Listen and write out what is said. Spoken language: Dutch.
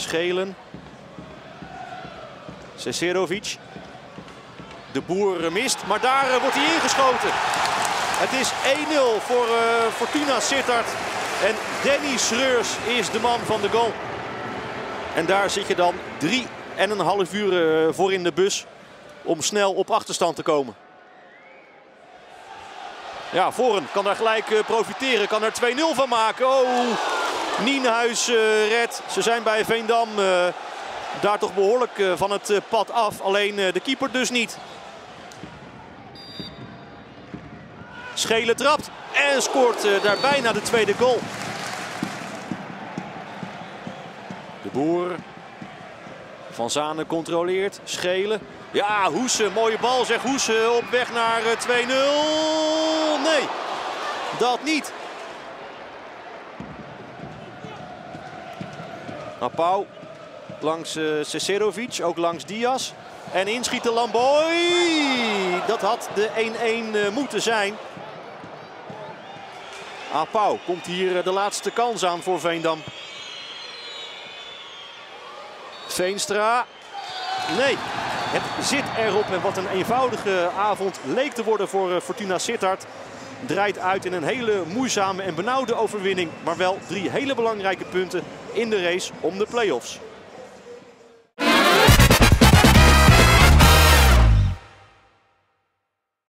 Schelen. Seserovic. De boer mist, maar daar wordt hij ingeschoten. Het is 1-0 voor uh, Fortuna Sittard. En Danny Schreurs is de man van de goal. En daar zit je dan drie en een half uur uh, voor in de bus om snel op achterstand te komen. Ja, Voren kan daar gelijk profiteren, kan er 2-0 van maken. Oh, Nienhuis redt. Ze zijn bij Veendam daar toch behoorlijk van het pad af. Alleen de keeper dus niet. Schelen trapt en scoort uh, daar bijna de tweede goal. De Boer. Van Zanen controleert. Schelen. Ja, Hoesen. Mooie bal zegt Hoesen op weg naar 2-0. Nee, dat niet. Apau langs uh, ook langs Diaz. En inschieten Lamboy. Dat had de 1-1 uh, moeten zijn. Apau komt hier eh, de laatste kans aan voor Veendam. Veenstra. Nee, het zit erop. En wat een eenvoudige avond leek te worden voor eh, Fortuna Sittard. Draait uit in een hele moeizame en benauwde overwinning. Maar wel drie hele belangrijke punten in de race om de play-offs.